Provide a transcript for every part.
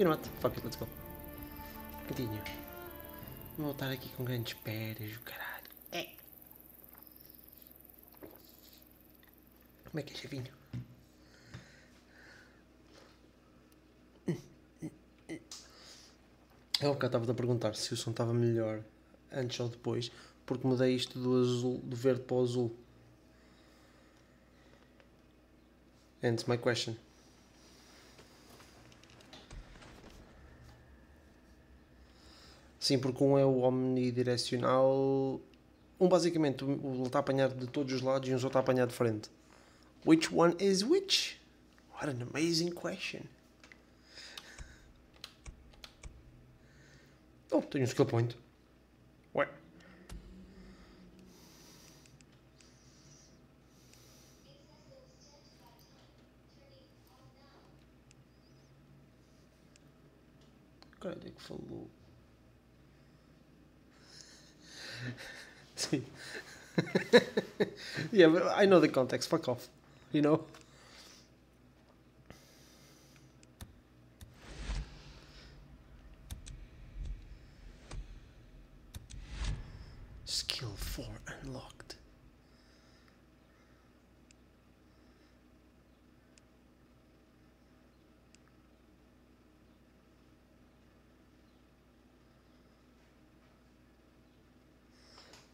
You know what? Fuck it, let's go. Continue. Vou estar aqui com grandes peras, o caralho. É. Como é que é, chefinho? Eu estava a perguntar se o som estava melhor antes ou depois, porque mudei isto do azul, do verde para o azul. Hence my question. Sim, porque um é o omnidirecional. Um basicamente o- está apanhar de todos os lados e um só está apanhar de frente. Which one is which? What an amazing question. Oh, tenho um skill point. Ué. Caralho, é que falou? Sim. yeah, but I know the context. Fuck off. You know?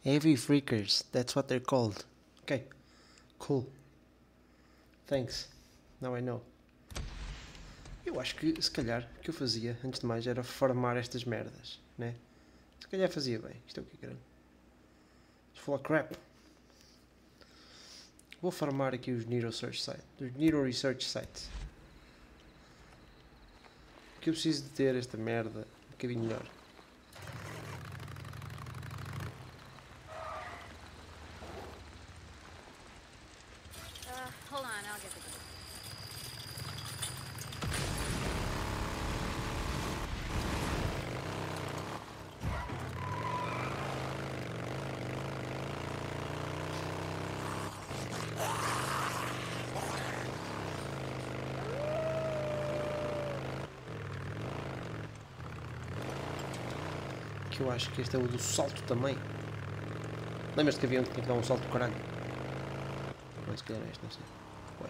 Heavy freakers, that's what they're called. Okay, cool. Thanks. Now I know. Eu acho que se calhar o que eu fazia, antes de mais, era farmar estas merdas, né? Se calhar fazia bem. Isto é o que caralho? It's full crap. Vou farmar aqui os Neuro Search Sites. Os Neuro Research Sites. Porque eu preciso de ter esta merda um bocadinho melhor. Uh, hold on, I'll get the Que eu acho que este é o do salto também. Lembras-te que havia um que tinha que dar um salto do caralho? Não, se calhar é este, não sei. Ué.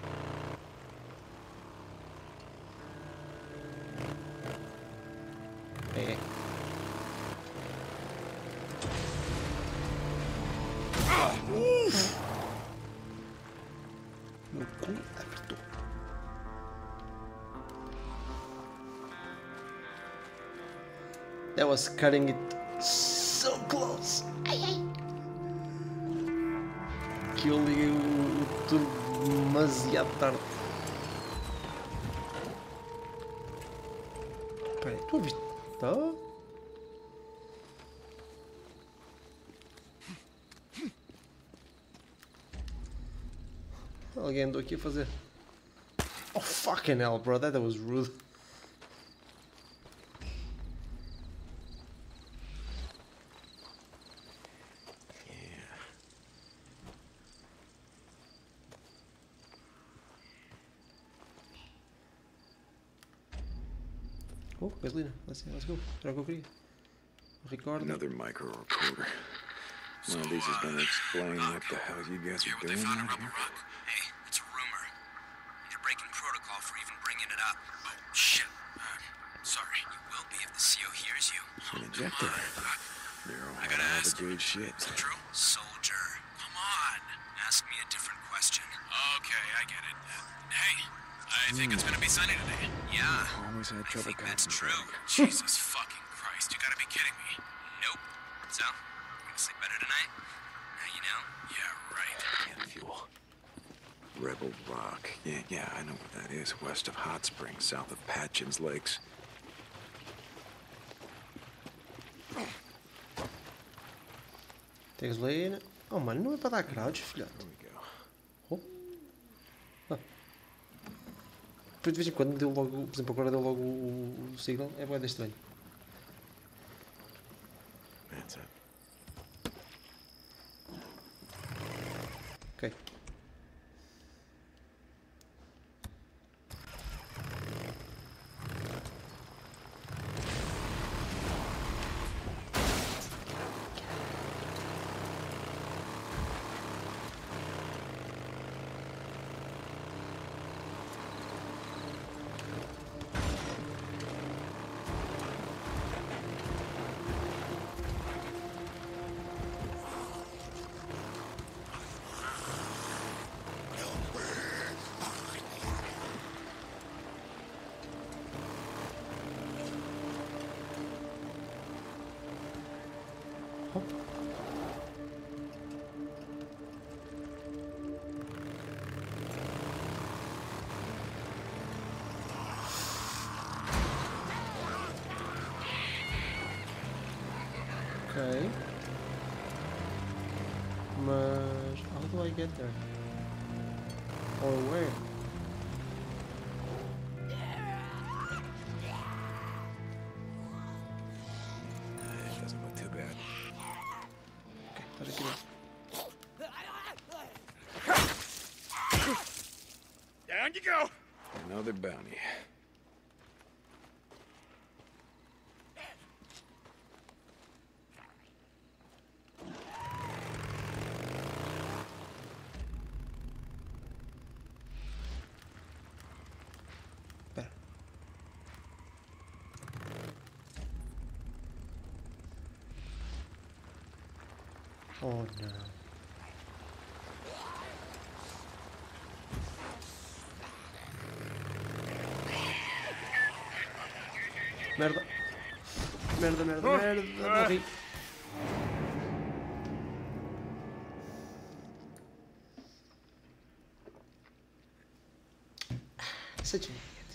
É. Uf! Meu cu apertou. That was cutting it Tá? Alguém andou aqui a fazer. Oh fucking hell, bro, that was rude. Oh, gasolina. Let's, let's go. Era o que eu Another micro recorder. One of these is gonna explain what the hell you guys Hear are what they found in out Rebel. Rock? Hey, it's a rumor. And you're breaking protocol for even bringing it up. Oh, shit. Uh, sorry. You will be if the CO hears you. An injector. They're all I gotta all ask the good shit. Is it true? I think it's gonna be sunny today. Yeah. Always had I trouble think that's true. Jesus fucking Christ. You gotta be kidding me. Nope. So, you gonna sleep better tonight? Now you know? Yeah, right. And fuel. Rebel Rock. Yeah, yeah, I know what that is. West of Hot Springs, south of Patchin's Lakes. Tem gasolina. Oh mano, não é para dar crouch, filhote. Depois de vez em quando deu logo, por exemplo, agora deu logo o, o signal. É boeda estranho. Down you go. Another bounty. Espera. Oh no. Merda. Merda, merda, ah. merda. Morri. Such an idiot.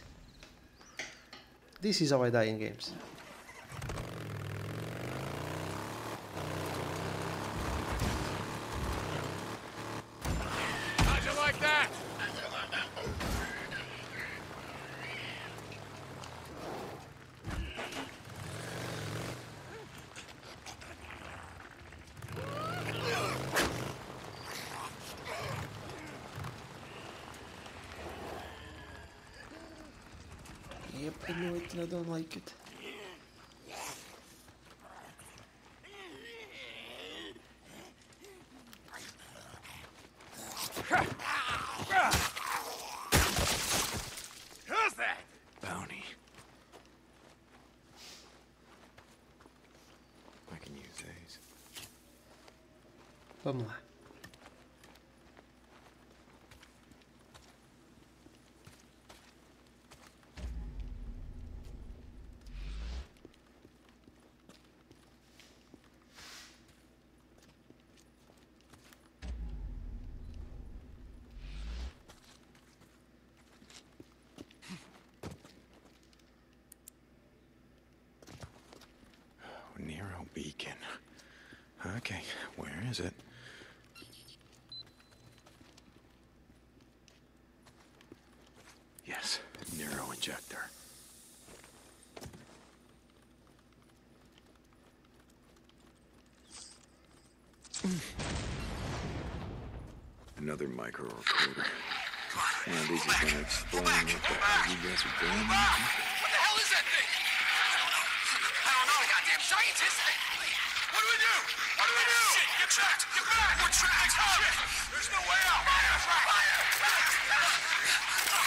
This is how I die in games. How'd you like that? Yep, I know it and I don't like it. Who's that? Bounty. I can use these. Vamos lá. Nero Beacon. Okay, where is it? Yes, Nero Injector. Another micro recorder. Of these is gonna explain what the hell you guys are doing. Goddamn scientist. What do we do? What do we do? Shit, get trapped. Get back. We're trapped. Oh, shit. There's no way out. Fire. Fire. No, no,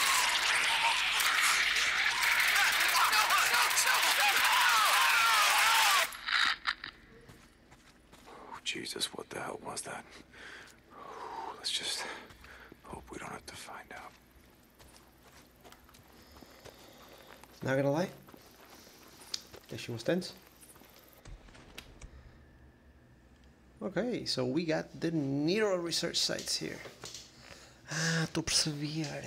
Oh, Jesus, what the hell was that? Let's just hope we don't have to find out. Not gonna lie. Deixa uns tense. Okay, so we got the Nero research sites here. Ah, estou a perceber.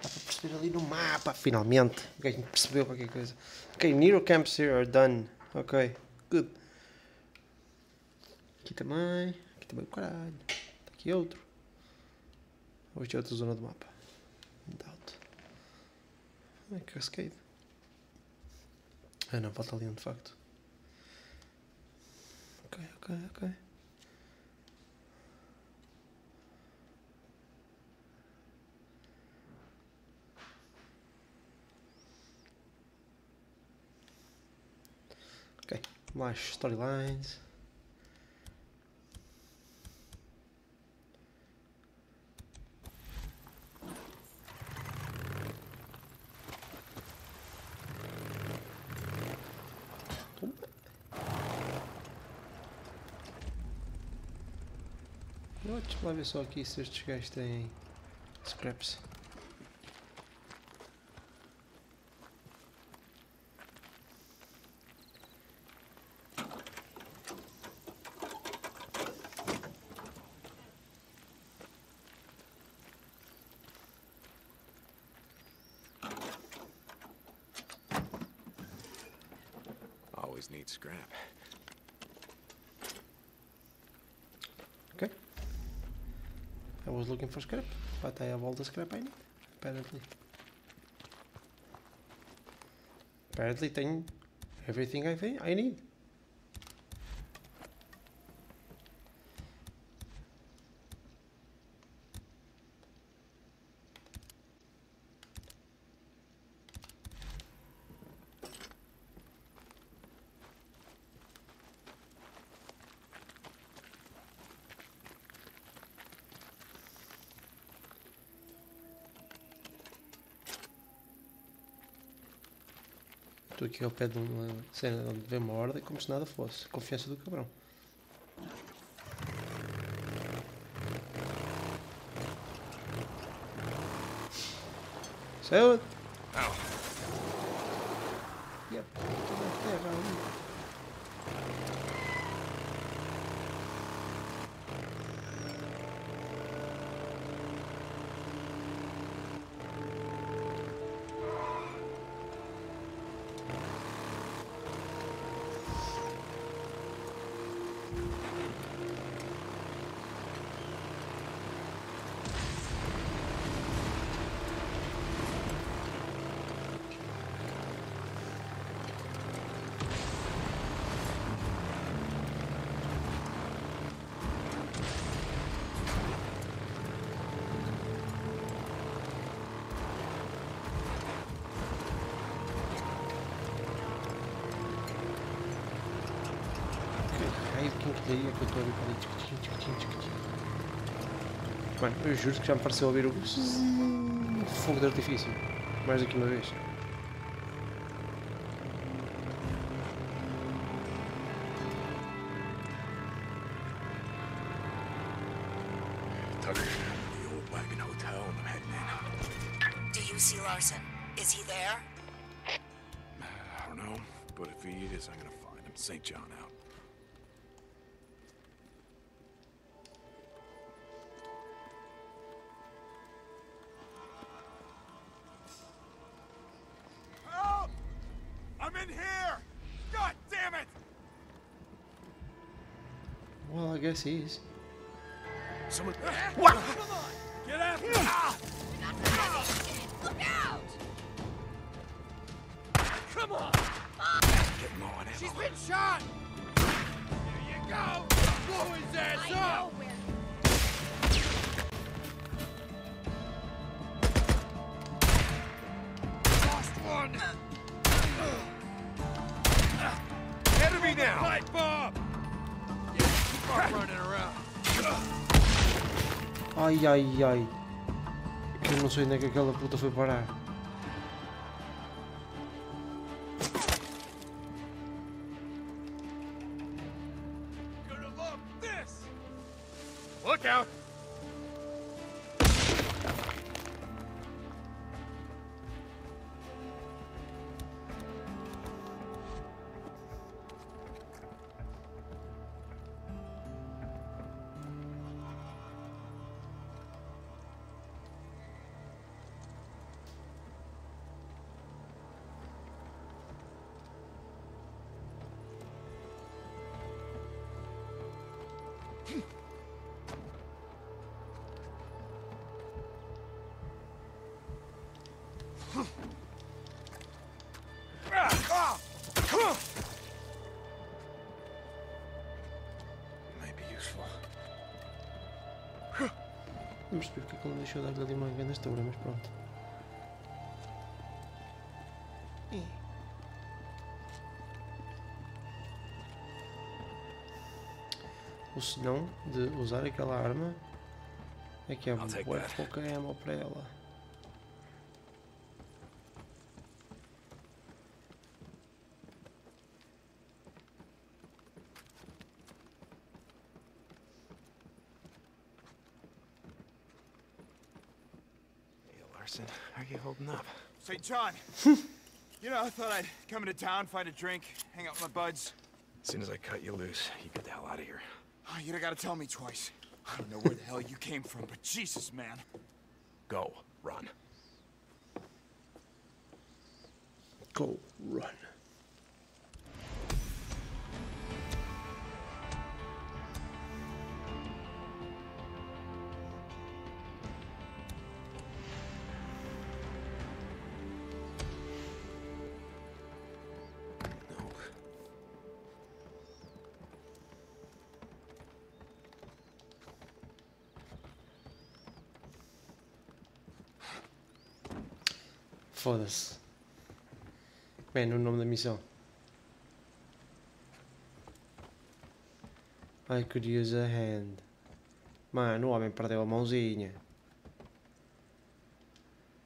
Dá para perceber ali no mapa, finalmente. Gente percebeu qualquer coisa. Ok, Nero camps here are done. Ok, good. Aqui também. Aqui também, caralho. Tá aqui outro. Ou este é outra zona do mapa? Doubt. Ah, Cascade. Ah não, falta ali um de facto. Ok, ok, ok. Ok, mais storylines. Eu lá ver só aqui se estes gajos têm scraps. I was looking for scrap, but I have all the scrap I need, apparently. Apparently tenho everything I think I need. Aqui ao pé de uma cena onde vem uma ordem como se nada fosse. Confiança do cabrão. Saúde! Eu juro que já me pareceu ouvir o fogo de artifício. Mais do que uma vez. In. Do you see Larson? Is he there? I don't know, but if he is, I'm gonna find him. St. John out. God damn it! Well, I guess he is. Someone. What? Come on! Get after ah! me! Look out! Come on! Get him on She's ammo. been shot! Here you go! Blow his ass I know up! Ai, ai, ai. Eu não sei onde é que aquela puta foi parar. Deixou dar ali uma grande estoura, mas pronto. Ih. O senão de usar aquela arma é que é pouca ammo para ela. John, you know, I thought I'd come into town, find a drink, hang out with my buds. As soon as I cut you loose, you get the hell out of here. Oh, you don't gotta tell me twice. I don't know where the hell you came from, but Jesus, man. Go. Run. Go, run. Foda-se. Man, o nome da missão. I could use a hand. Mano, o homem perdeu a mãozinha.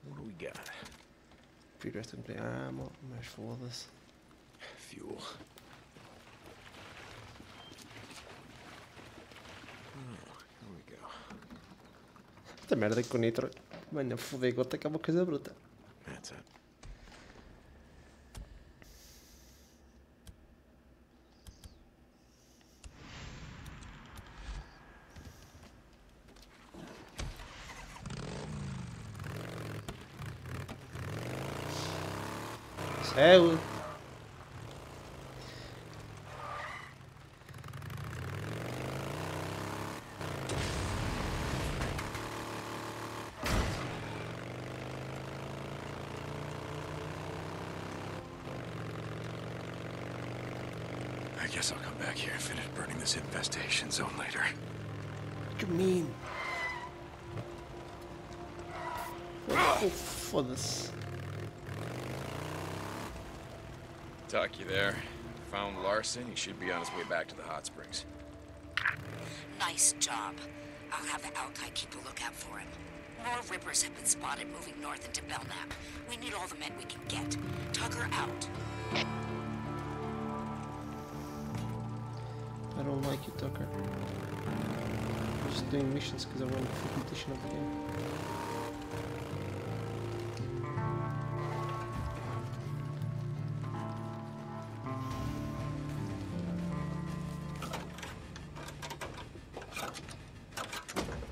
What do we got? Prefiro esta tem ammo, mas foda-se. Fuel. Esta merda com nitro. Mano, a foder gota que é uma coisa bruta. That's it. You there? Found Larson. He should be on his way back to the hot springs. Nice job. I'll have the Alki keep a lookout for him. More Rippers have been spotted moving north into Belknap. We need all the men we can get. Tucker out. I don't like you, Tucker. I'm just doing missions because I want the full completion of the game.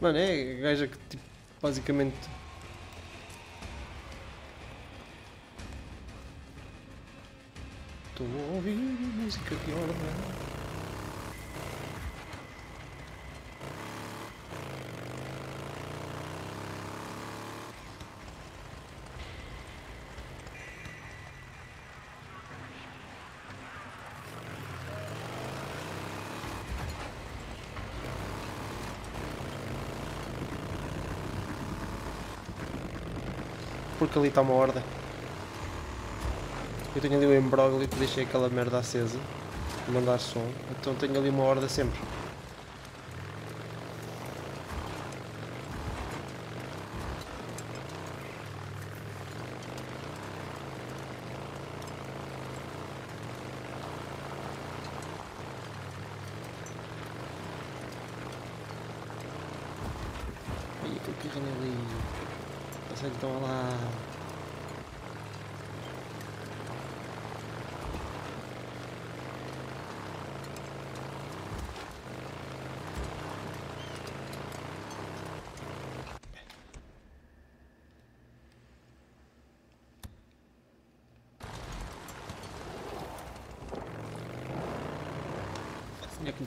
Mano, é a gaja que tipo, basicamente. Estou a ouvir música de ordem. Porque ali está uma horda. Eu tenho ali o embróglio que deixei aquela merda acesa. Mandar som. Então tenho ali uma horda sempre. Olha aquele carrinho ali. Passa então lá.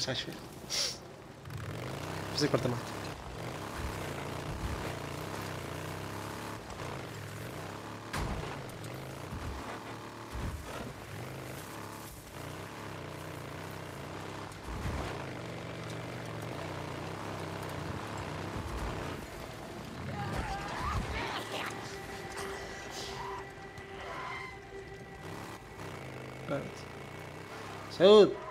Chover. Fazer corta-mato. Pronto. Saúde!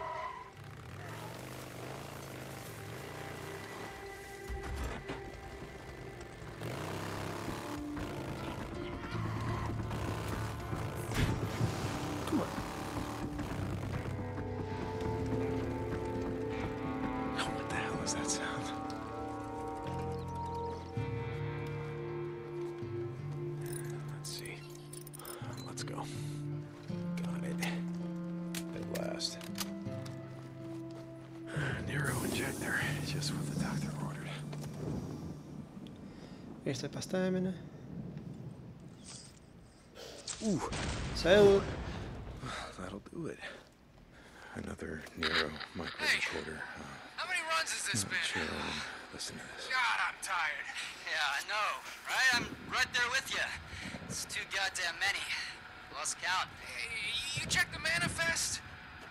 Nero injector, just what the doctor ordered. Esta é para a stamina. Uh, saúde! That'll do it. Another Nero micro recorder. Uh, How many runs has this been? chill and listen to this. God, I'm tired. Yeah, I know, right? I'm right there with you. It's too goddamn many. Lost count. Hey, you check the manifest?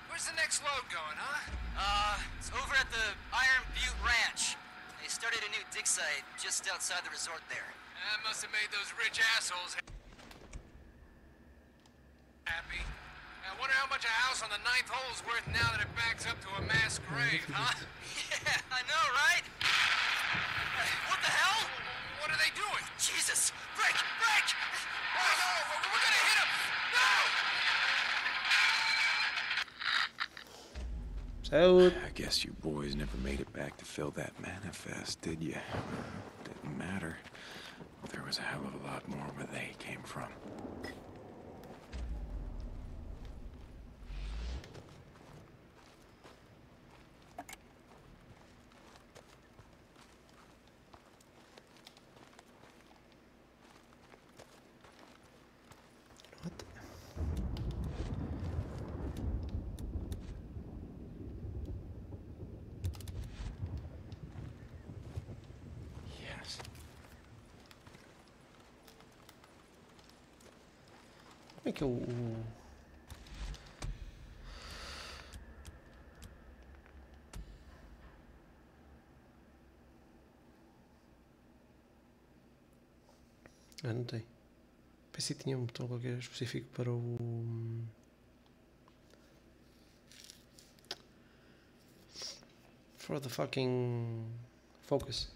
Where's the next load going, huh? Uh, it's over at the Iron Butte Ranch. They started a new dig site just outside the resort there. That must have made those rich assholes. Happy. I wonder how much a house on the ninth hole is worth now that it backs up to a mass grave, huh? Yeah, I know, right? What the hell? What are they doing? Jesus! Break! Break! Oh, no! We're gonna hit him! No! Saúde. I guess you boys never made it back to fill that manifest, did you? Didn't matter. There was a hell of a lot more where they came from. Que o. o- Ah, não tem. Pensei que tinha um botão qualquer específico para o. For the fucking. Focus.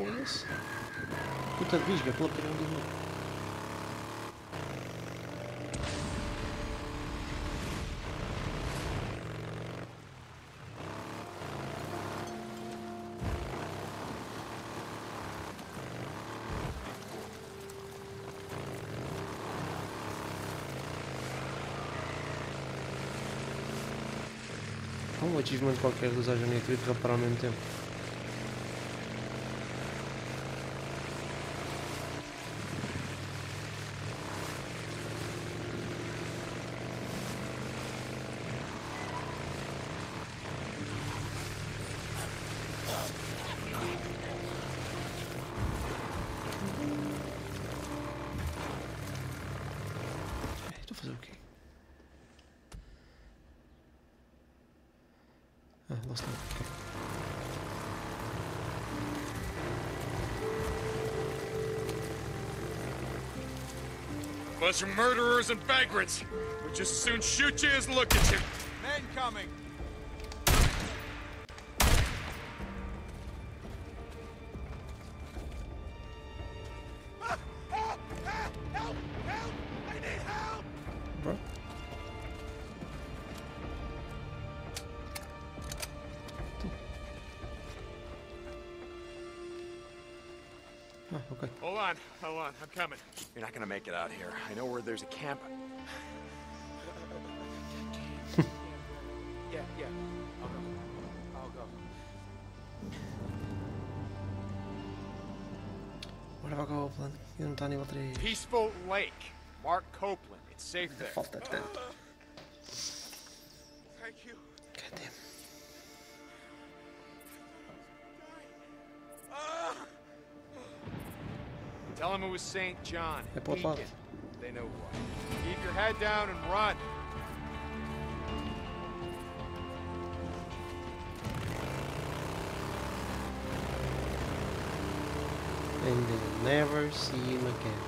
Foda-se. Puta bisga, pela porra de novo. Há um achievement qualquer de usar Johnny Trip ao mesmo tempo. Bunch of murderers and vagrants. We'd just as soon shoot you as look at you. Men coming! Bro. Ah, ok. Hold on, hold on, I'm coming. You're not gonna make it out here. I know where there's a camp. Yeah, yeah. I'll go. I'll go. Bora para cá o plano. Ainda não está a nível 3. Peaceful Lake. Mark Copeland. It's safe there. St. John. É para o outro lado. Deacon. They know why. Keep your head down and run. And they'll never see him again.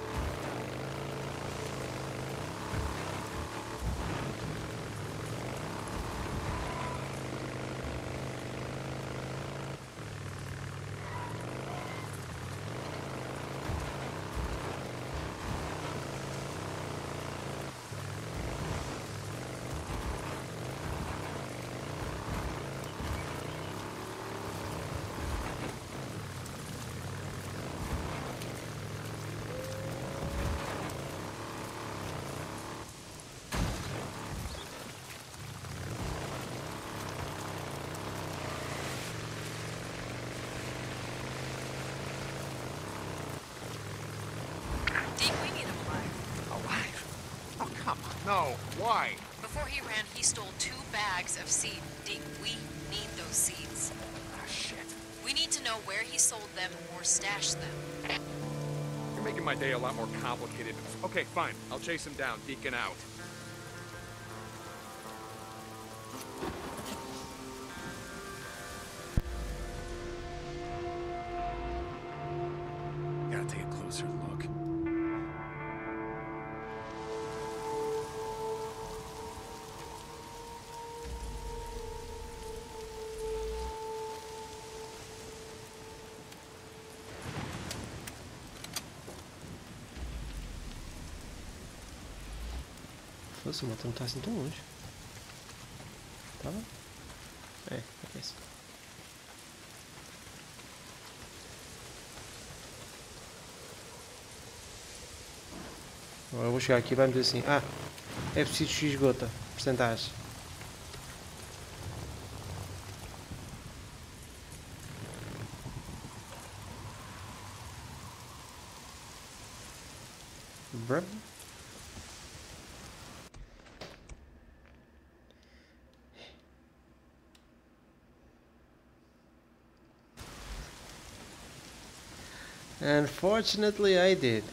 Why? Before he ran, he stole two bags of seed. Deke, we need those seeds. Ah, shit. We need to know where he sold them or stashed them. You're making my day a lot more complicated. Okay, fine. I'll chase him down. Deacon out. Fosse, o motor não está assim tão longe. Tava? É, é isso. Agora eu vou chegar aqui e vai-me dizer assim, ah, é preciso X gota, porcentagem. Unfortunately, I did.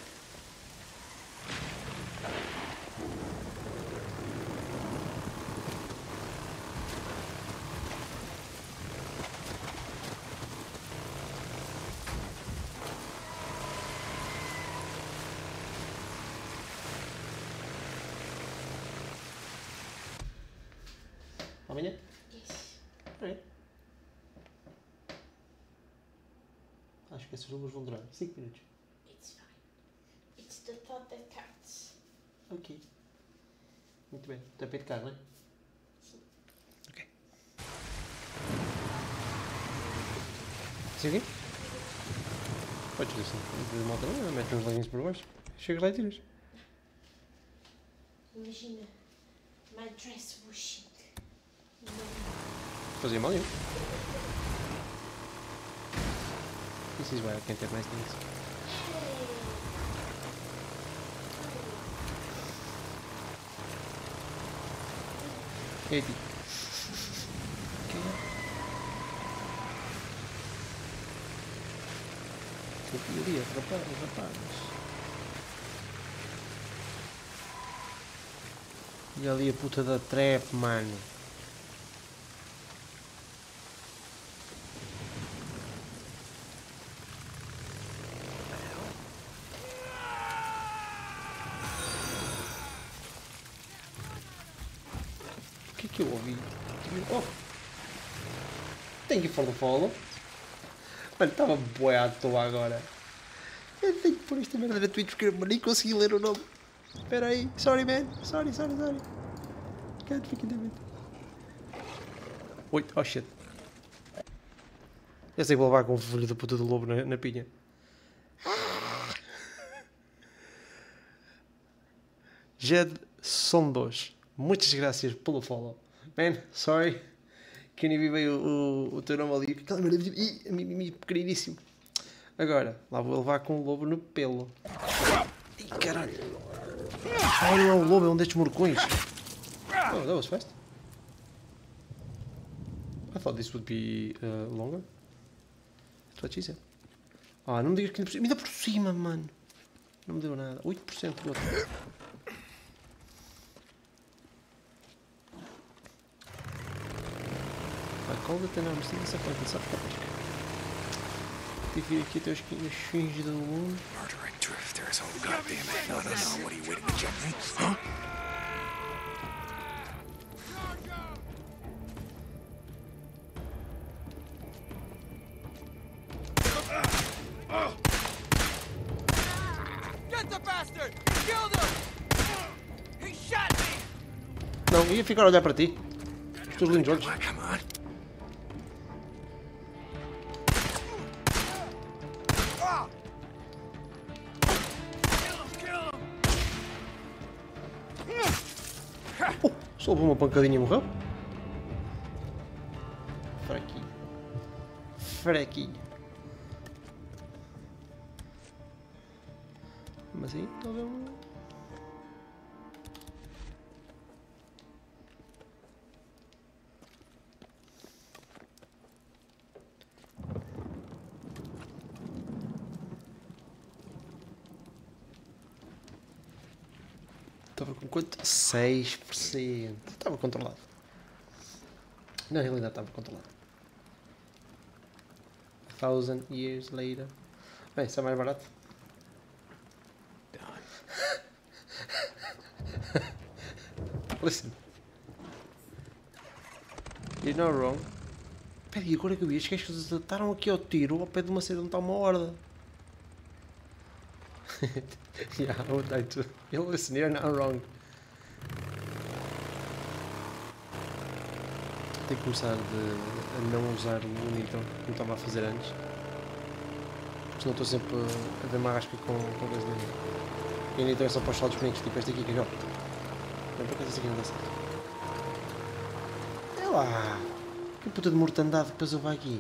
Amanhã? Yes, Alright. Acho que essas luvas vão durar 5 minutos. Ok. Muito bem. Tapete de carro, não é? Ok. Assim aqui? Podes dizer assim. Moto não, mete uns leguinhos por baixo. Chegas lá e tiras. Imagina, my dress was chic. Não, Fazia mal nenhum. This is why I can't have nice things. Eddie. Que teoria, rapaz, rapaz. E ali a puta da trap, mano. O que é que eu ouvi? Oh! The follow. Mano, estava bué à toa agora. Eu tenho que pôr esta merda na Twitch porque eu nem consegui ler o nome. Espera aí. Sorry, man. Sorry, sorry, sorry. Can't freaking damn it. Oi, oh shit. Eu sei que vou levar com o filho da puta do lobo na, na pinha. Jed Sondos. Muitas graças pelo follow. Man, sorry. Que nem vi o, o, o teu nome ali. Aquela merda. Ih, mim, mim, pequeniníssimo. Agora, lá vou levar com o lobo no pelo. Ih, caralho. Ah, não é um lobo, é um destes morcões. Oh, that was fast. I thought this would be uh, longer. That's what she said. Ah, não me digas que ainda por cima. Me dá por cima, mano. Não me deu nada. 8% do outro. Called it an arm. Sim, essa foi Tive que ir aqui até os fins do mundo. Murdering drifters. Oh, goddamn it. No, no, no. What are you waiting to jump me? Huh? Não, ia ficar a olhar para ti. Os teus lindos Uma pancadinha morreu? Fraquinho. Fraquinho. Mas aí talvez um... Estava com quanto? 6%. Estava controlado. Na realidade estava controlado. A thousand years later. Bem, isso é mais barato. Listen. You're not wrong. Espera aí, agora que eu vi, estes gajos estaram aqui ao tiro ao pé de uma cena onde está uma horda. yeah, I would die too. You listen, you're not wrong. Tenho que começar de, a não usar o nitro como estava a fazer antes. Senão estou sempre a ver uma rasca com, com de E o nitro é só para os saltos bonitos, tipo este aqui que eu jogo. Não, por acaso aqui não dá certo. É lá! Que puta de mortandade depois eu vai aqui.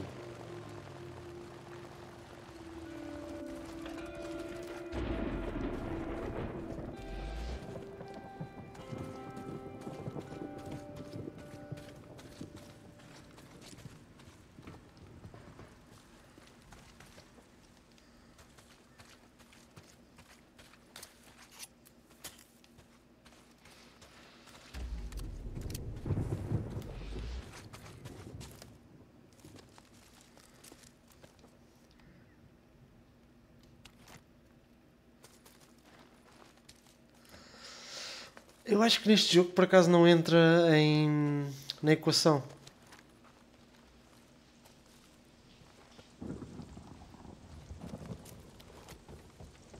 Eu acho que neste jogo por acaso não entra em na equação.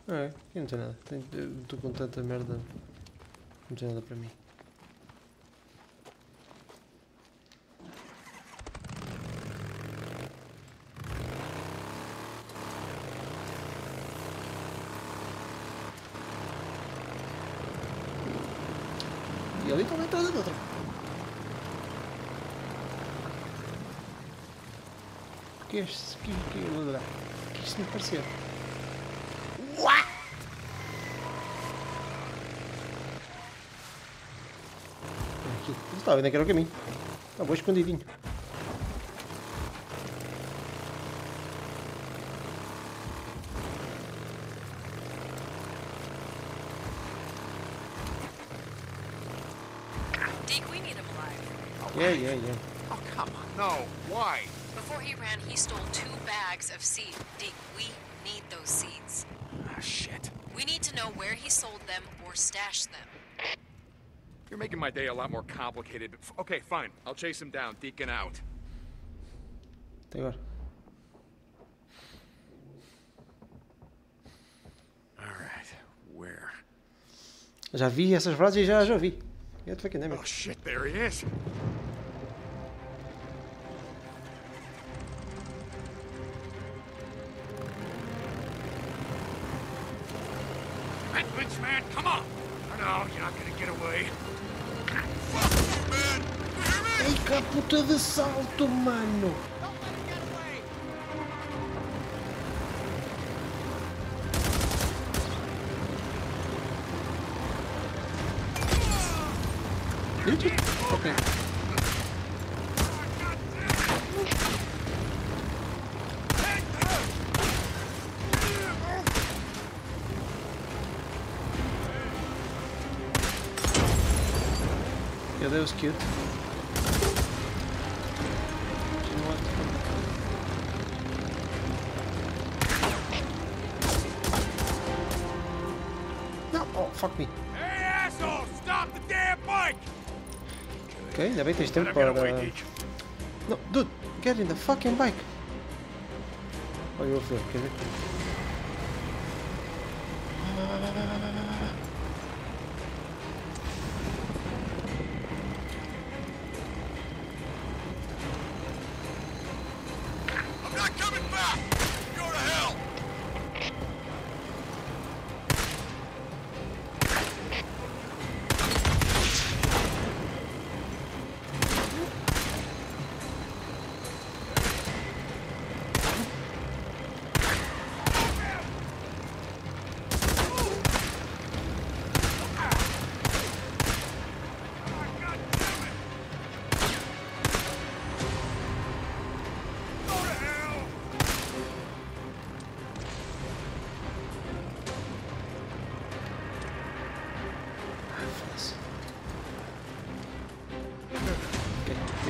Aqui não tem nada. Estou com tanta merda. Não tem nada para mim. E ali está uma entrada de outra. O que é este? O que, o que, isto me pareceu? Aqui. Estava ainda que era o caminho. Está bom escondidinho. Deke, we need those seeds. Ah, shit. We need to know where he sold them or stashed them. You're making my day a lot more complicated. but f- Okay, fine. I'll chase him down. Deacon out. Até agora. All right. Where? Já vi essas frases e já, já vi. Get fucking. Oh, shit. There he is. Que puta de salto, mano! Ok. Yeah, that was. fuck me. Hey, asshole! Stop the damn bike! Okay, de aveți timp para... No, dude, get in the fucking bike! Oh, you're okay,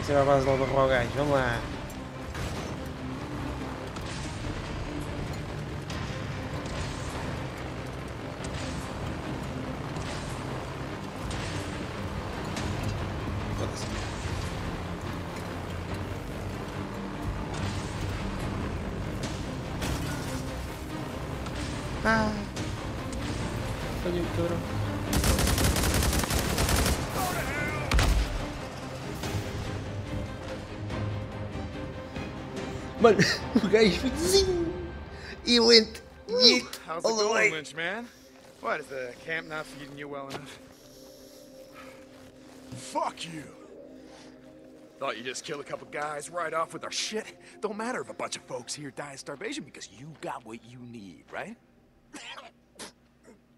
É a base logo do gajo. Vamos lá. Mano, o gajo foi zing! E went yeet How's all it the going, way. Lynch, man? What, is the camp not feeding you well enough? Fuck you! Thought you just kill a couple guys right off with our shit? Don't matter if a bunch of folks here die of starvation because you got what you need, right?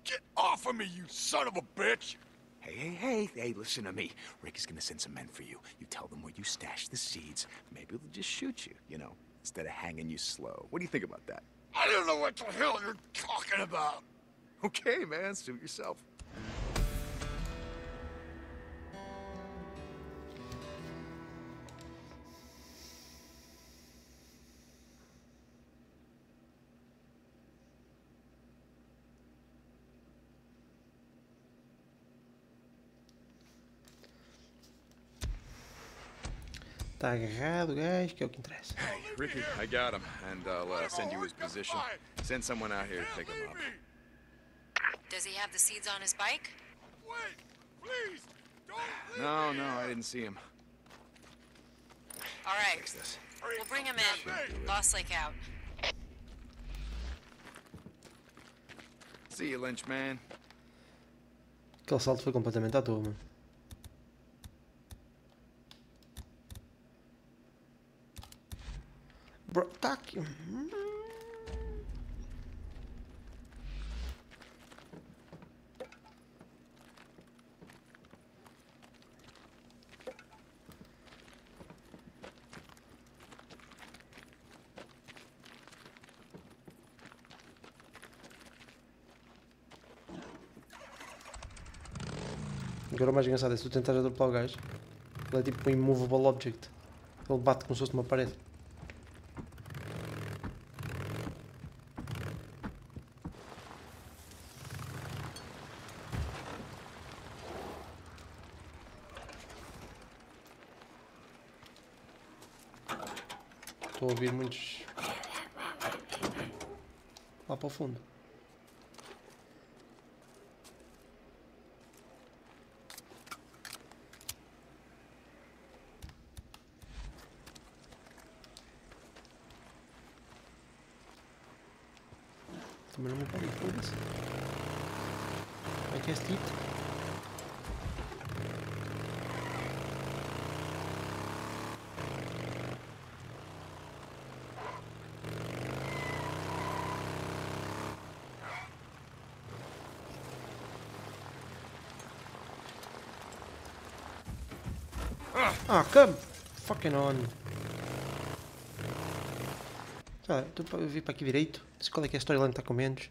Get off of me, you son of a bitch! Hey, hey, hey, hey, listen to me. Rick is gonna send some men for you. You tell them where you stashed the seeds. Maybe they'll just shoot you, you know, instead of hanging you slow. What do you think about that? I don't know what the hell you're talking about. Okay, man, suit yourself. Tá agarrado o gajo, que é o que interessa. Hey, Ricky, I got him, and I'll uh, send you his position. Send someone out here to pick him up. Does he have the seeds on his bike? Wait, please, don't leave No, no, I didn't see him. All right. We'll bring him in. Lost Lake out. See you, Lynch, man. Aquele salto foi completamente à toa, mano. Bro, tá aqui. Agora o mais engraçado é se tu tentares atropelar o gajo, ele é tipo um immovable object. Ele bate como se fosse uma parede. Estou a ouvir muitos. lá para o fundo. Também não me parei, foda-se. Como é que é este tipo? Ah, come fucking on. Sei lá, tu para aqui direito. Diz qual é que é a storyline está com menos.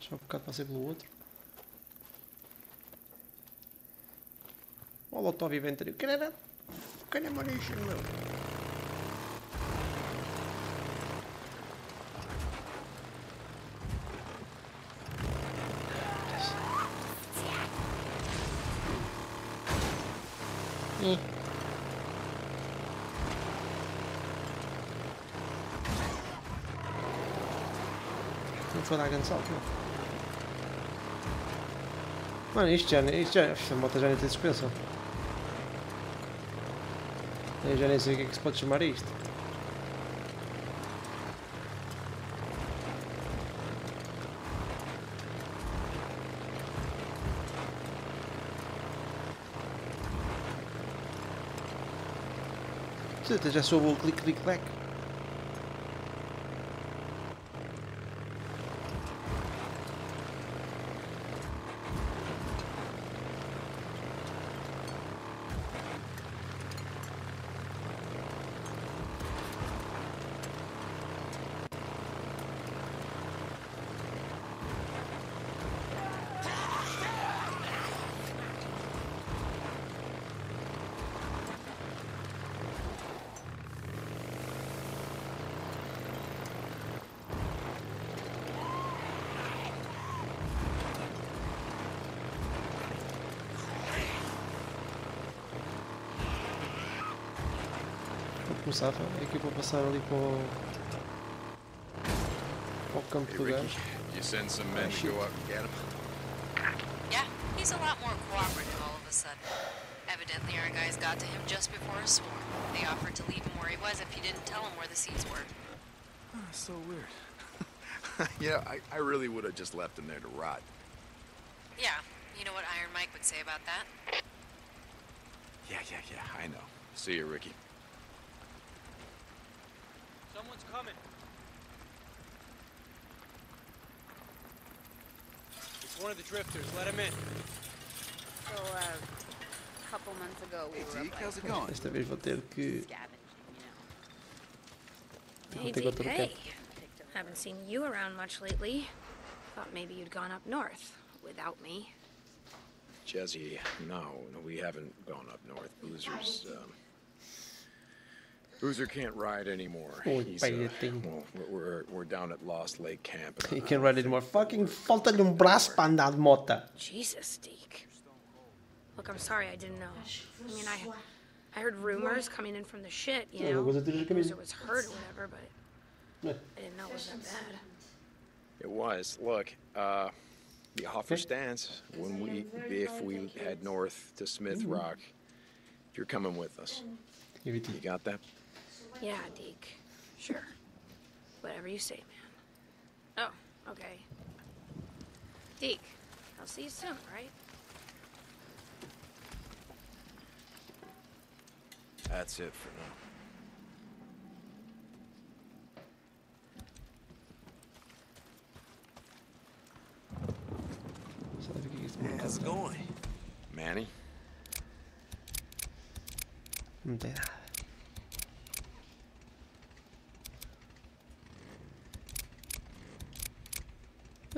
Já um bocado passei pelo outro. Olha o Toby Inventory. Caralho! Calha munition, meu. Ih. Não foi dar grande salto, não. Mano, isto já, isto já, esta moto já nem tem suspensão. Eu já nem sei o que é que se pode chamar isto. Já soube o clique, clique, clack. começava a equipa passar ali para o, para o campo Hey, do gajo. you send some men to go out and get him? Yeah, he's a lot more cooperative all of a sudden. Evidently, our guys got to him just before a swarm. They offered to leave him where he was if he didn't tell them where the seeds were. Oh, so weird. yeah, I, I really would have just left him there to rot. Yeah, you know what Iron Mike would say about that? Yeah, yeah, yeah, I know. See you, Ricky. Someone's coming. It's one of the drifters. Let him in. So, uh, a couple months ago, we Hey, were Zeke, up, how's like, it going? Desta vez vou ter que. scavenging, you know. Vou ter que outro Hey, campo. haven't seen you around much lately. Thought maybe you'd gone up north without me. Jesse, no, no, we haven't gone up north. Boozer's, um... Boozer can't ride anymore. Oh, He's, uh, paiatinho. well, we're- we're, we're down at Lost Lake Camp. He can't ride anymore. Fucking falta-lhe um braço para andar de moto. Jesus, Deke. Look, I'm sorry I didn't know. I mean, I, I heard rumors coming in from the shit, you know. was it the caminho? Boozer was hurt or whatever, but I didn't know it was that bad. It was. Look, uh, the offer stands. When we, if we head north to Smith Mm-hmm. Rock, you're coming with us. You got that? Yeah, Deke. Sure. Whatever you say, man. Oh, okay. Deke, I'll see you soon, right? That's it for now. Sabe o que é? How's it going? Manny? Não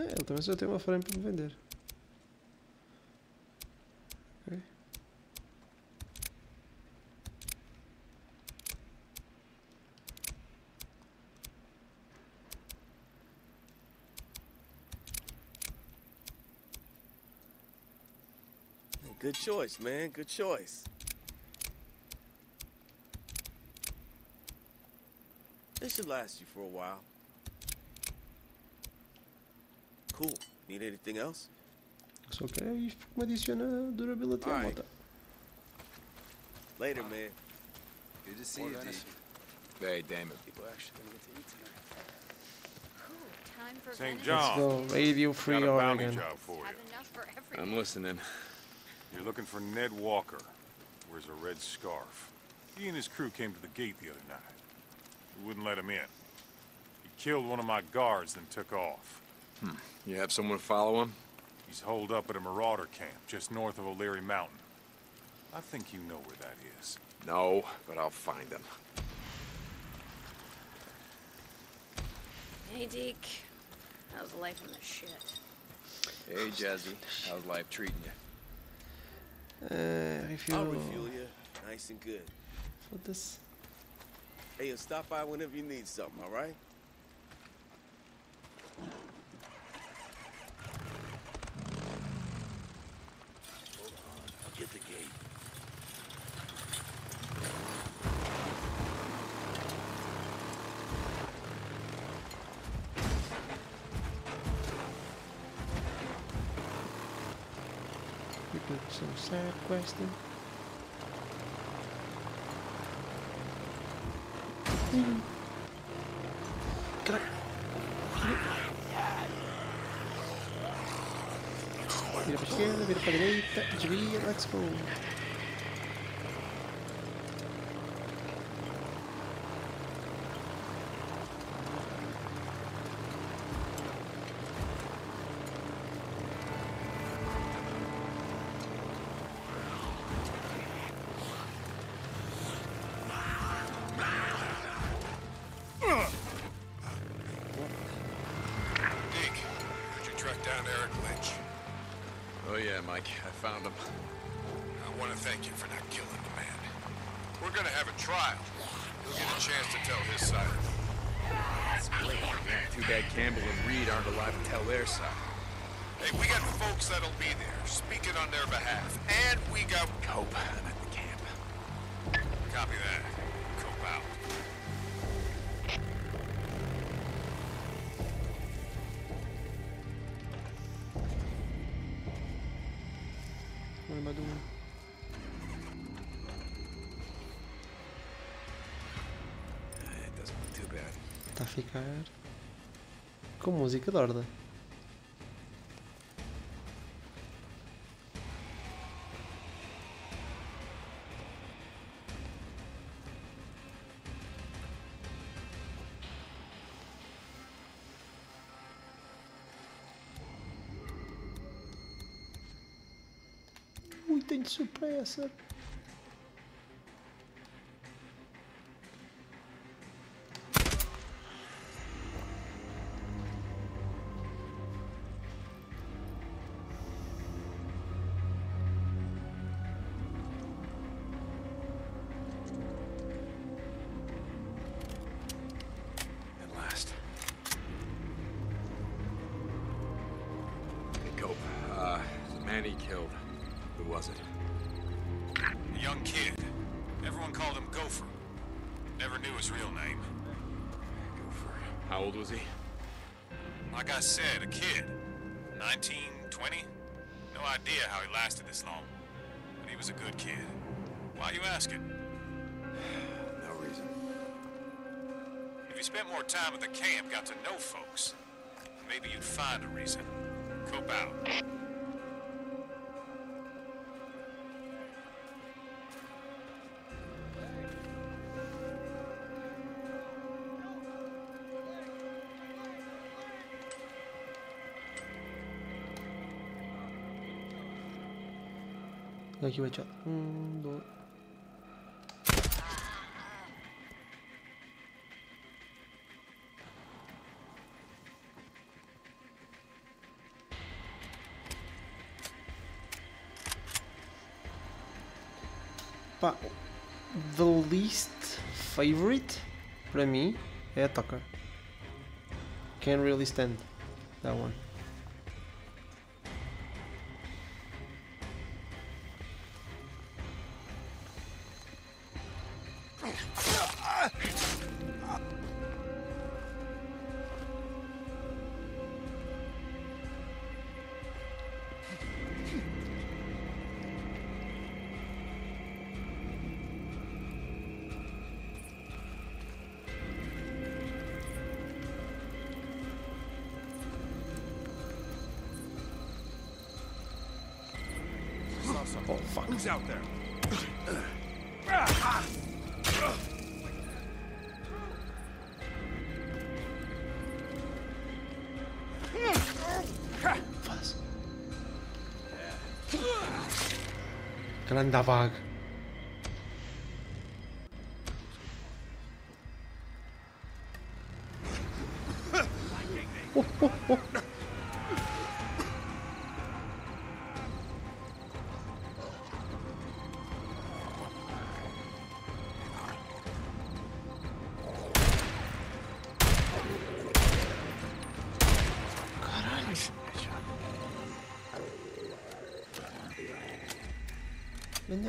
É, ele também só tem uma frame para me vender. Ok. Good choice, man. Good choice. This should last you for a while. Cool. Need anything else? Só quero isto porque me adiciona durability à Alright. moto. Later, man. Good to see you, Deke. Hey, it, People are actually gonna get to eat tonight. Time for St. John. Let's go. Radio free Got a bounty Oregon. job for Have you. enough for everyone. I'm listening. You're looking for Ned Walker. Wears a red scarf. He and his crew came to the gate the other night. We wouldn't let him in. He killed one of my guards, then took off. You have someone follow him? He's holed up at a marauder camp just north of O'Leary Mountain. I think you know where that is. No, but I'll find him. Hey, Deke. How's life in the shit? Hey, Jazzy. How's life treating you? Uh, refuel. I'll refuel you. Nice and good. Foda-se. Hey, you'll stop by whenever you need something, all right? interesting. Mm. Mira para izquierda, mira para derecha, let's go. alive and tell their side. Hey, we got folks that'll be there, speaking on their behalf. And we got... Cope, I'm at the camp. Copy that. Cope out. What am I doing? It doesn't look too bad. Tá ficado. Com música de horda. Ui, tenho surpresa. How old was he? Like I said, a kid. 19, 20? No idea how he lasted this long. But he was a good kid. Why are you asking? No reason. If you spent more time at the camp, got to know folks, maybe you'd find a reason. Cope out. Aqui o headshot. Um, dois. Pá, the least favorite para mim é a Tucker. Can't really stand that one. Oh fuck. Who's out there? And the bag.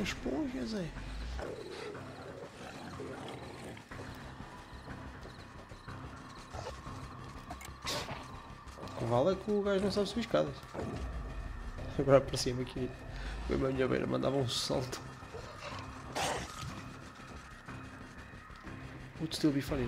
Vende a esponja, Zé. O vale é que o gajo não sabe subir escadas. Agora para cima aqui. Foi uma minha beira, mandava um salto. Would still be funny.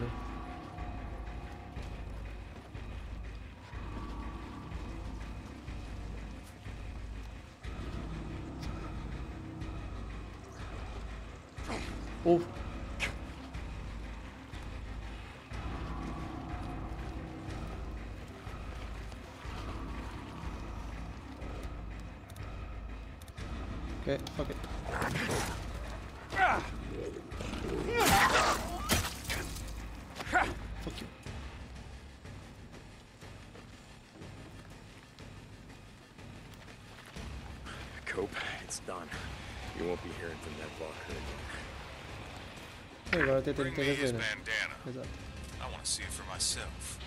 It for myself.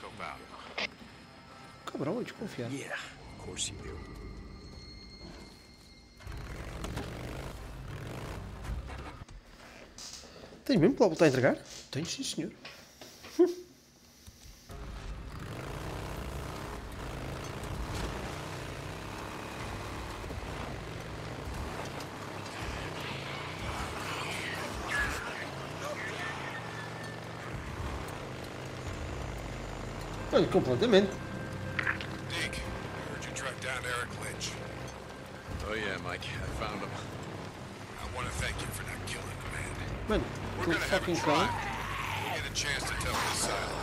Cope out. Cabrão, eu desconfiar. Yeah, of course you do. Tens mesmo para voltar a entregar? Tens sim, senhor. Completamente. Deke, I heard you tracked down Eric Lynch. Oh yeah, Mike. I found him. I want to thank you for not killing the man. Mano, We're tu gonna have fucking a cão. trial. We'll get a chance to tell his side.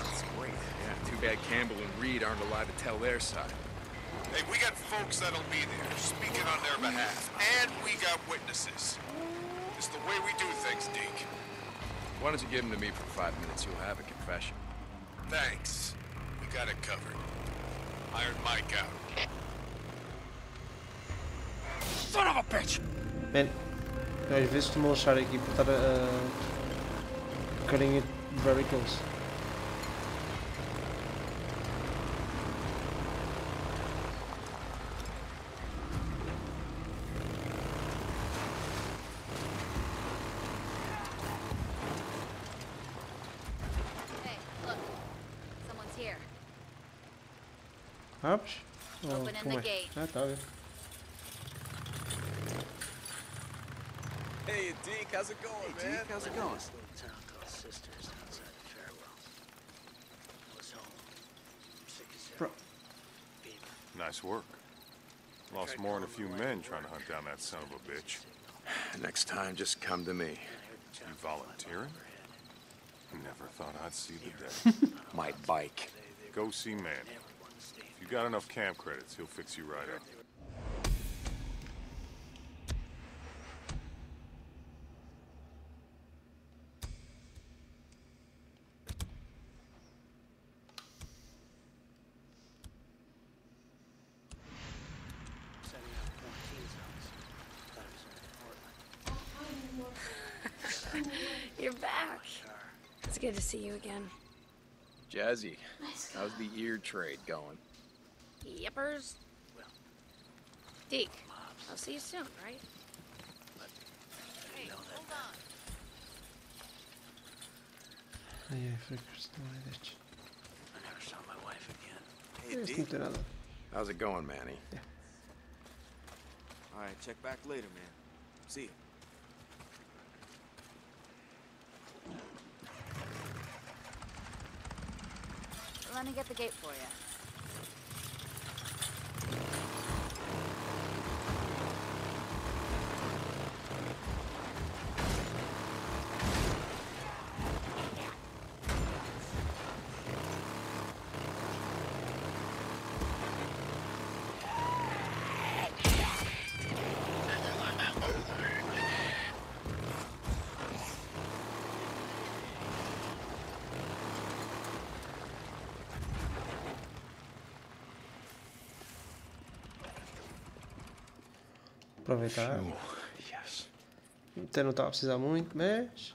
That's great. Yeah, too bad Campbell and Reed aren't allowed to tell their side. Hey, we got folks that'll be there, speaking on their behalf. And we got witnesses. It's the way we do things, Deke. Why don't you give him to me for five minutes? You'll have a confession. Thanks. We got it covered. Iron Mike out. Son of a bitch! Man, eu às vezes estou-me a lixar aqui por estar a. a cutting it very close. Hey, look. Someone's here. Abres? Ou Opening como the é? Gate. Tá a ver. Hey, Deke, how's it going, Hey, man? Deke, how's it going? little town called Sisters outside of Farewell. I was home. Sick as hell. Bro. Nice work. Lost more than a few men trying to hunt down that son of a bitch. Next time, just come to me. You volunteering? Never thought I'd see the day. My bike. Go see Manny. If you got enough camp credits, he'll fix you right up. Setting up quarantine zones. Thought it was in Portland. You're back. It's good to see you again. Jazzy, how's the ear trade going? Yippers. Deke, I'll see you soon, right? Hey, hold on. Ai ai, freakers, não. I never saw my wife again. Hey, Deke. How's it going, Manny? All right, check back later, man. See you. Let me get the gate for you. Aproveitar. Yes. Até não estava a precisar muito, mas.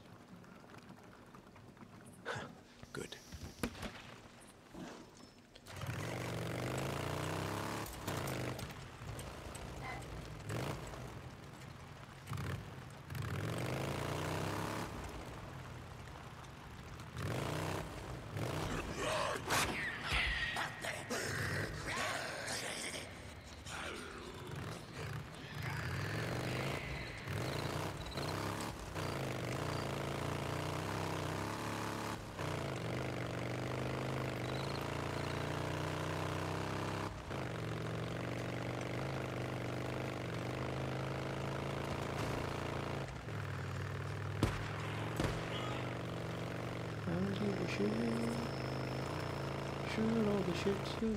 çıktım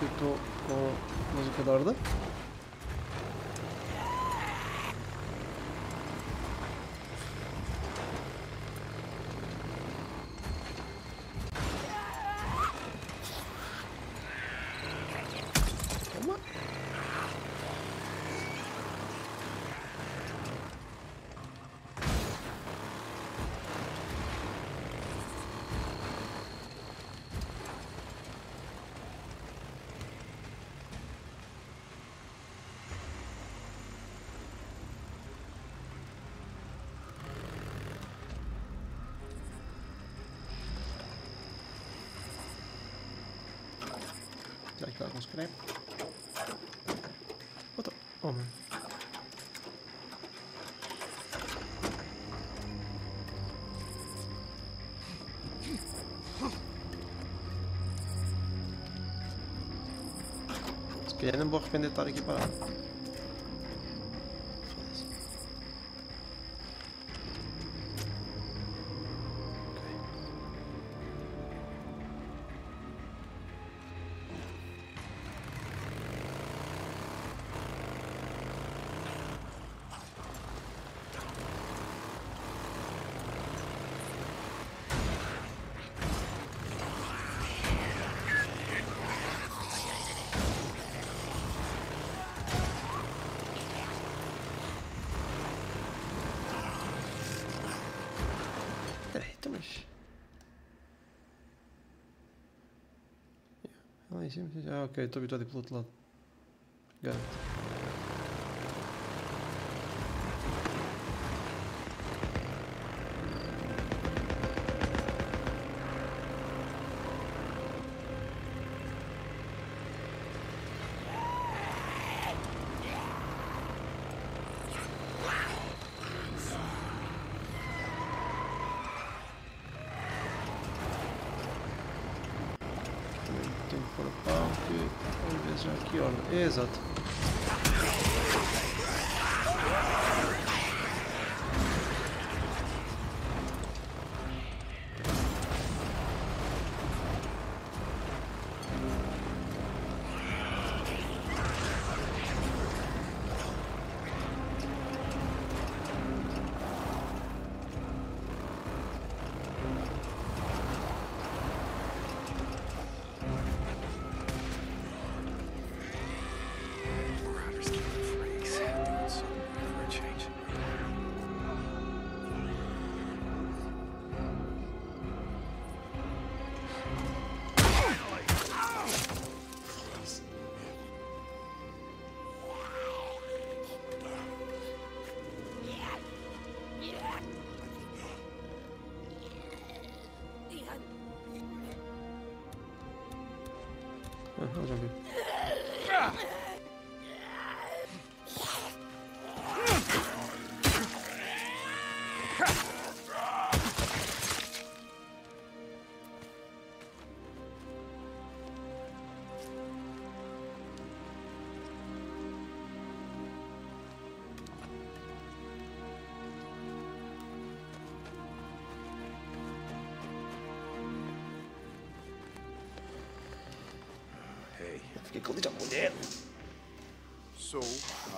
Kötü o, o, kadardı. Aqui algum scrap. What the... Oh, não me vou arrepender de estar aqui parado. Sim, sim. Ah, ok. Tabii hadi plotlan. Gel. 好了，好了。So, uh,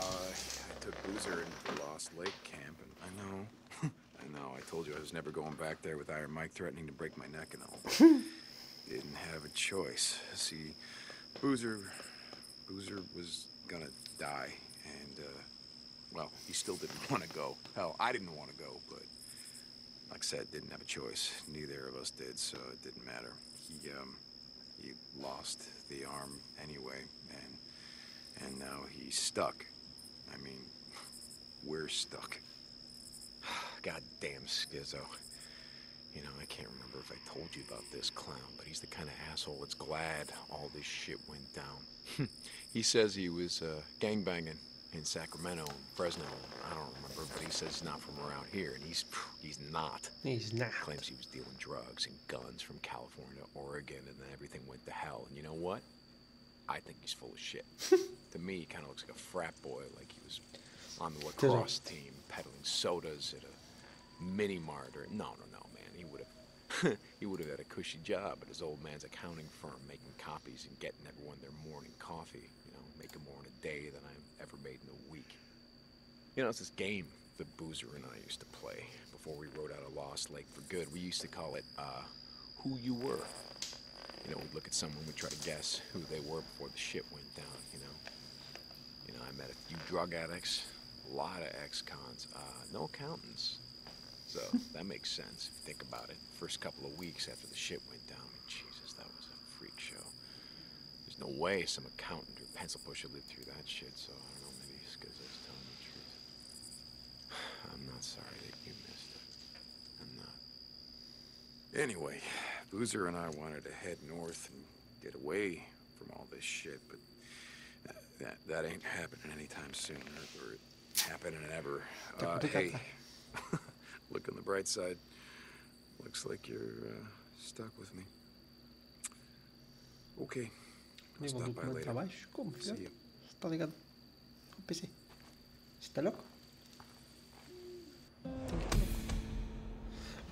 I took Boozer into the Lost Lake camp, and I know, I know, I told you I was never going back there with Iron Mike threatening to break my neck and all. Didn't have a choice. See, Boozer, Boozer was gonna die, and, uh, well, he still didn't want to go. Hell, I didn't want to go, but like I said, didn't have a choice. Neither of us did, so it didn't matter. He, um, he lost the arm anyway, and and now he's stuck. I mean, we're stuck. Goddamn schizo. You know, I can't remember if I told you about this clown, but he's the kind of asshole that's glad all this shit went down. he says he was uh, gangbanging in Sacramento and Fresno. I don't remember, but he says he's not from around here, and he's he's not. He's not. Claims he was dealing drugs and guns from California to Oregon, and then everything went to hell. And you know what? I think he's full of shit. to me, he kind of looks like a frat boy, like he was on the lacrosse team peddling sodas at a mini mart. Or no, no, no, man. He would have he would have had a cushy job at his old man's accounting firm, making copies and getting everyone their morning coffee. You know, making more in a day than I've ever made in a week. You know, it's this game that Boozer and I used to play before we rode out of Lost Lake for good. We used to call it uh, Who You Were. You know, we'd look at someone, we'd try to guess who they were before the shit went down, you know. You know, I met a few drug addicts, a lot of ex-cons, uh, no accountants. So that makes sense if you think about it. First couple of weeks after the shit went down, Jesus, that was a freak show. There's no way some accountant or pencil pusher lived through that shit, so I don't know, maybe it's because I was telling the truth. I'm not sorry that you missed it. I'm not. Anyway, Boozer and I wanted to head north and get away from all this shit, but uh, that that ain't happening anytime soon, or, or happening ever. Uh, hey, look on the bright side. Looks like you're uh, stuck with me. Okay. I'll stop do by later. está baixo? Como, See you. Está ligado ao PC. Está louco? Tem que estar louco.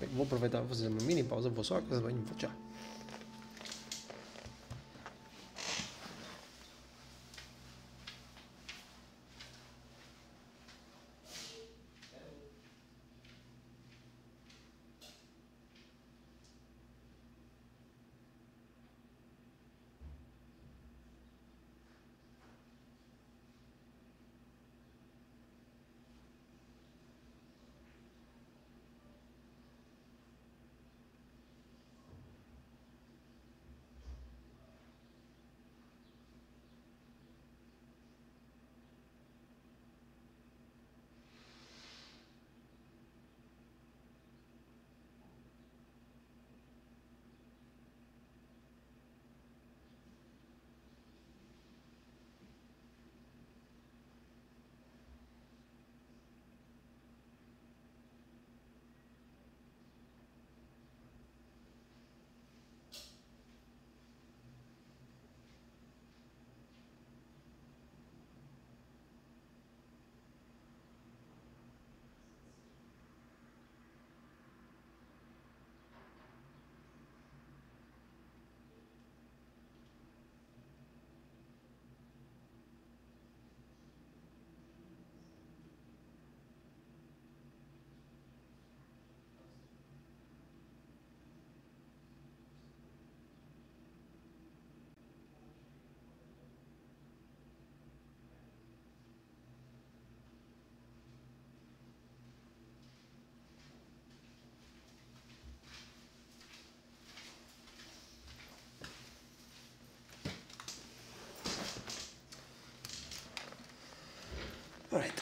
Bem, vou aproveitar, vou fazer uma mini pausa, vou só à casa de banho já. Alright.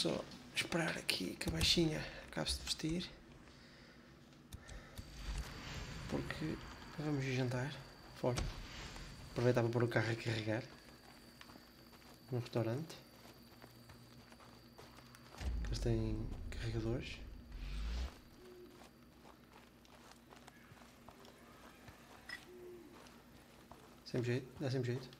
Só esperar aqui que a baixinha acabe-se de vestir. Porque vamos jantar fora. Aproveitar para pôr o carro a carregar. No restaurante. Eles têm carregadores. Sempre jeito, dá sempre jeito.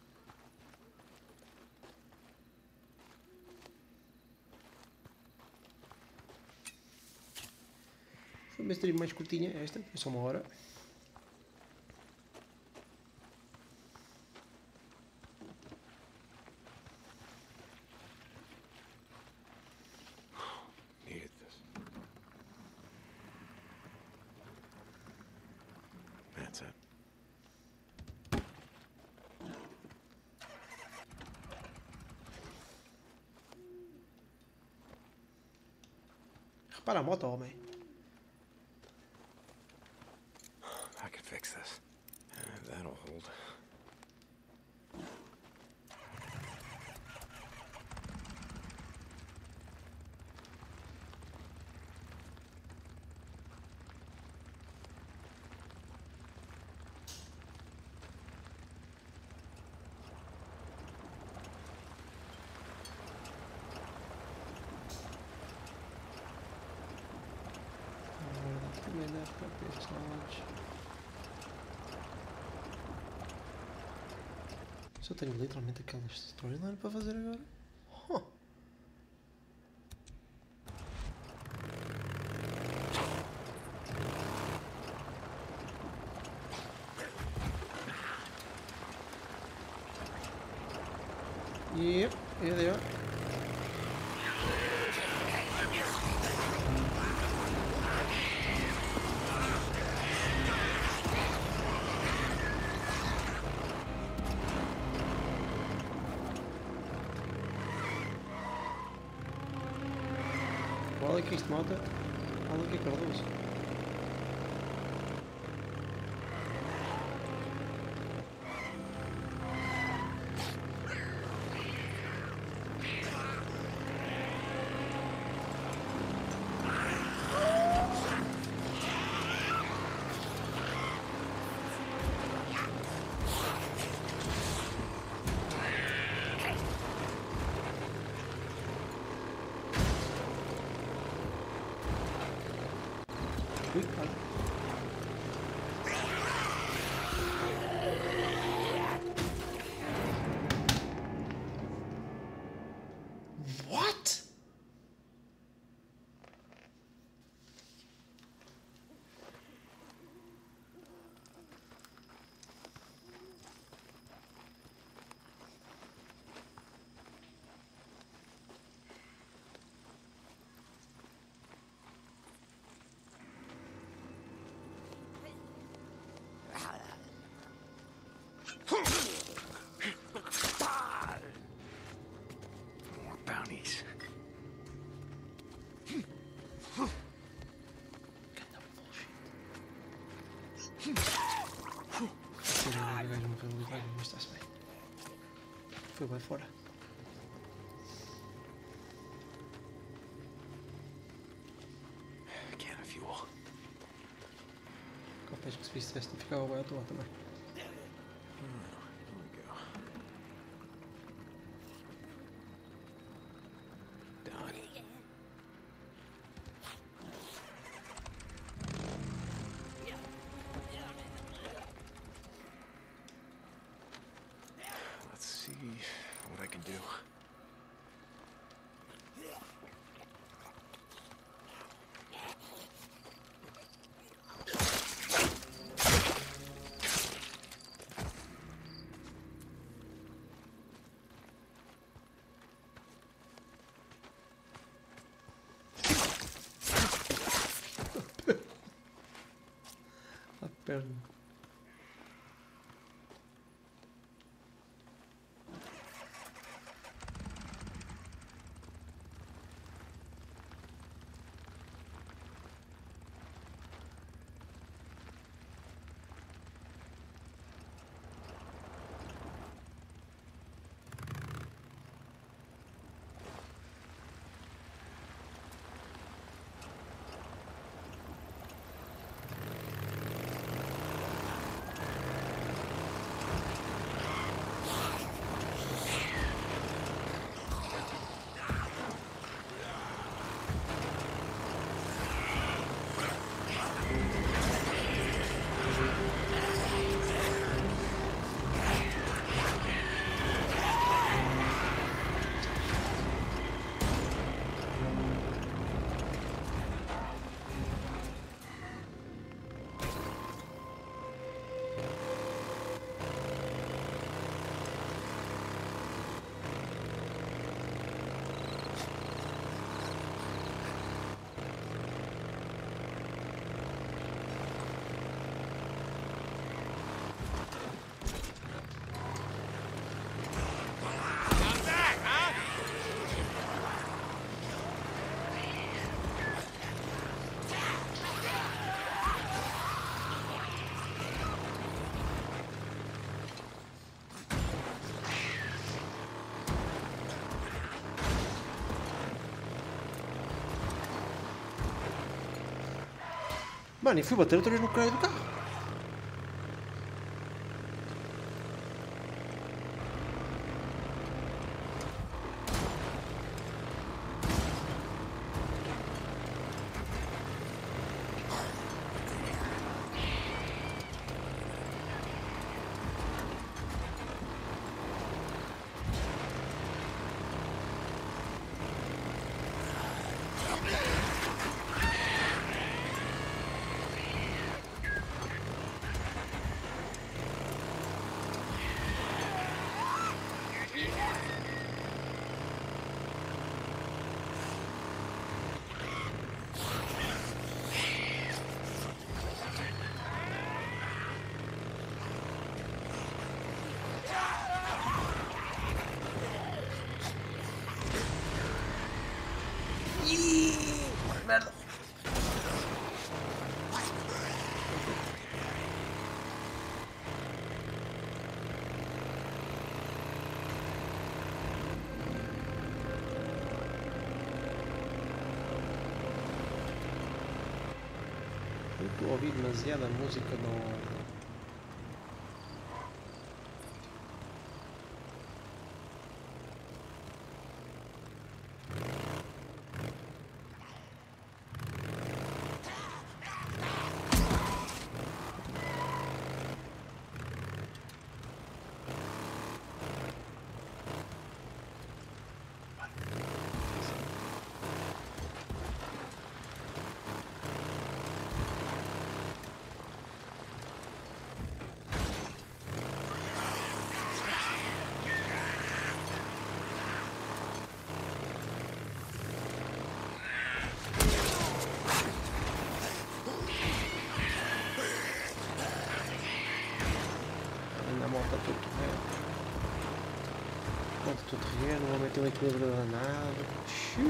Uma stream mais curtinha esta, foi só uma hora. Repara a moto, homem. I can fix this. Uh, that'll hold. Também dá para ver estes lados. Só tenho literalmente aquelas storyline para fazer agora. Huh. about it? More bounties. Can of fuel. Capaz que se viste esta ficava agora à toa também. Gördüm. Mano, e fui bater outra vez no carro do carro. обезьяна музыка tem um equilíbrio danado. Xiu.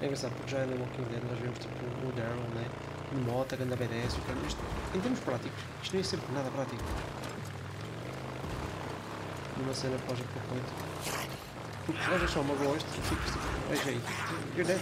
É engraçado porque já no Walking Dead nós vemos tipo o Daryl, né? De moto, a grande BDS, em termos práticos, isto não ia ser nada prático. Numa cena pós-apocalipse. Porque se levas só uma bosta, ficas tipo, é jeito. You're dead.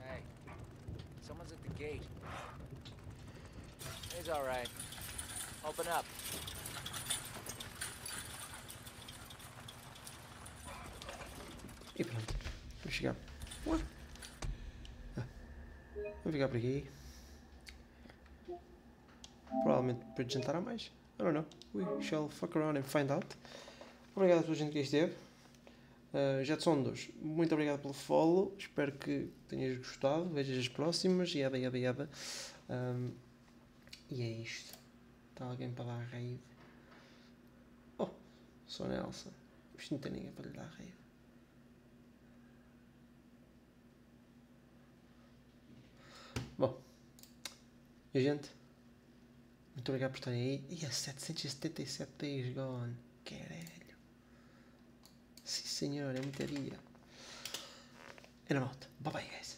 Hey, someone's at the gate. It's all right. Open up. E pronto. Vamos chegar. Ué? Ah. Vamos ficar por aqui. Provavelmente para jantar a mais. I don't know. We shall fuck around and find out. Obrigado a toda a gente que esteve. Uh, já são dois. Muito obrigado pelo follow. Espero que tenhas gostado. Vejas as próximas. Yada, yada, yada. Um, e é isto. Está alguém para dar raid? Oh, só Nelson. Isto não tem ninguém para lhe dar raid. Bom, e gente, muito obrigado por estarem aí. E a 777 days gone. Caralho. Sim senhor, é muita dia. I'm out. Bye bye guys.